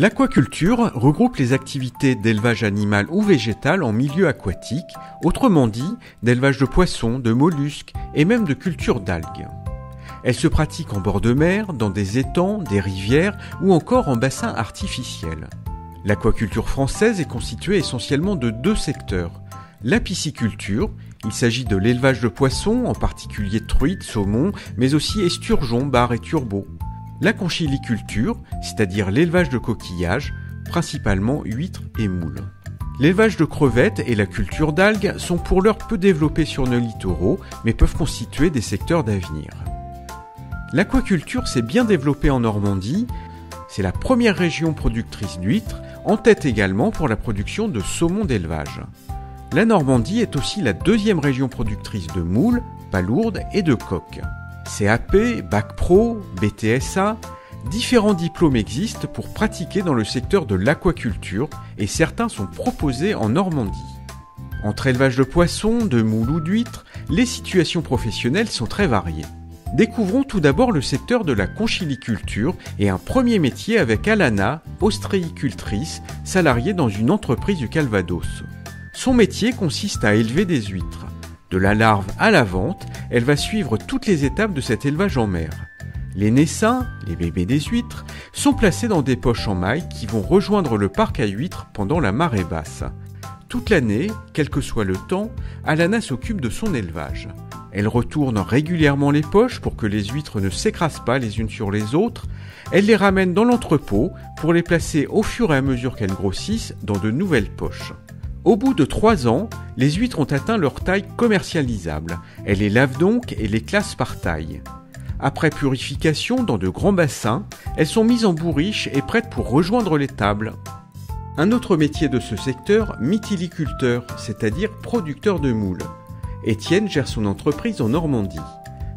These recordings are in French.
L'aquaculture regroupe les activités d'élevage animal ou végétal en milieu aquatique, autrement dit d'élevage de poissons, de mollusques et même de culture d'algues. Elle se pratique en bord de mer, dans des étangs, des rivières ou encore en bassins artificiels. L'aquaculture française est constituée essentiellement de deux secteurs. La pisciculture, il s'agit de l'élevage de poissons, en particulier truites, saumons, mais aussi esturgeons, bars et turbots. La conchiliculture, c'est-à-dire l'élevage de coquillages, principalement huîtres et moules. L'élevage de crevettes et la culture d'algues sont pour l'heure peu développés sur nos littoraux, mais peuvent constituer des secteurs d'avenir. L'aquaculture s'est bien développée en Normandie. C'est la première région productrice d'huîtres, en tête également pour la production de saumon d'élevage. La Normandie est aussi la deuxième région productrice de moules, palourdes et de coques. CAP, Bac Pro, BTSA, différents diplômes existent pour pratiquer dans le secteur de l'aquaculture et certains sont proposés en Normandie. Entre élevage de poissons, de moules ou d'huîtres, les situations professionnelles sont très variées. Découvrons tout d'abord le secteur de la conchiliculture et un premier métier avec Alana, ostréicultrice, salariée dans une entreprise du Calvados. Son métier consiste à élever des huîtres. De la larve à la vente, elle va suivre toutes les étapes de cet élevage en mer. Les naissins, les bébés des huîtres, sont placés dans des poches en maille qui vont rejoindre le parc à huîtres pendant la marée basse. Toute l'année, quel que soit le temps, Alana s'occupe de son élevage. Elle retourne régulièrement les poches pour que les huîtres ne s'écrasent pas les unes sur les autres. Elle les ramène dans l'entrepôt pour les placer au fur et à mesure qu'elles grossissent dans de nouvelles poches. Au bout de trois ans, les huîtres ont atteint leur taille commercialisable. Elle les lave donc et les classe par taille. Après purification dans de grands bassins, elles sont mises en bourriche et prêtes pour rejoindre les tables. Un autre métier de ce secteur, mythiliculteur, c'est-à-dire producteur de moules. Étienne gère son entreprise en Normandie.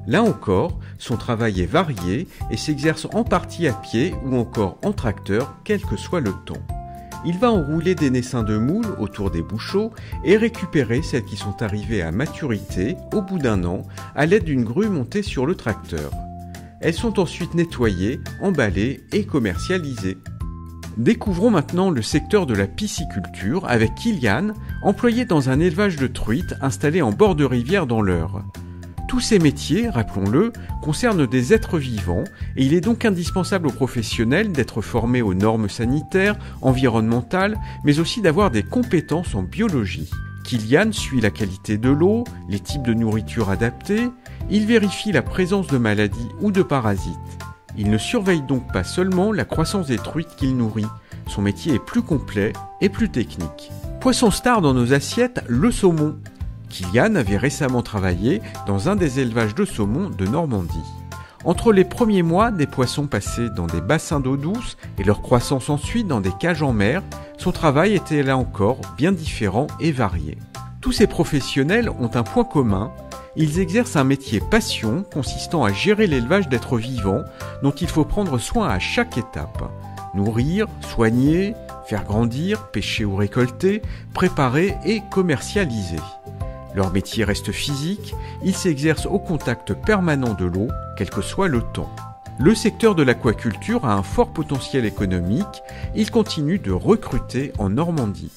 Là encore, son travail est varié et s'exerce en partie à pied ou encore en tracteur, quel que soit le temps. Il va enrouler des naissins de moules autour des bouchots et récupérer celles qui sont arrivées à maturité au bout d'un an à l'aide d'une grue montée sur le tracteur. Elles sont ensuite nettoyées, emballées et commercialisées. Découvrons maintenant le secteur de la pisciculture avec Kylian, employé dans un élevage de truites installé en bord de rivière dans l'Eure. Tous ces métiers, rappelons-le, concernent des êtres vivants et il est donc indispensable aux professionnels d'être formés aux normes sanitaires, environnementales, mais aussi d'avoir des compétences en biologie. Kylian suit la qualité de l'eau, les types de nourriture adaptés, il vérifie la présence de maladies ou de parasites. Il ne surveille donc pas seulement la croissance des truites qu'il nourrit, son métier est plus complet et plus technique. Poisson star dans nos assiettes, le saumon. Kylian avait récemment travaillé dans un des élevages de saumon de Normandie. Entre les premiers mois des poissons passés dans des bassins d'eau douce et leur croissance ensuite dans des cages en mer, son travail était là encore bien différent et varié. Tous ces professionnels ont un point commun, ils exercent un métier passion consistant à gérer l'élevage d'êtres vivants dont il faut prendre soin à chaque étape. Nourrir, soigner, faire grandir, pêcher ou récolter, préparer et commercialiser. Leur métier reste physique, ils s'exercent au contact permanent de l'eau, quel que soit le temps. Le secteur de l'aquaculture a un fort potentiel économique, il continue de recruter en Normandie.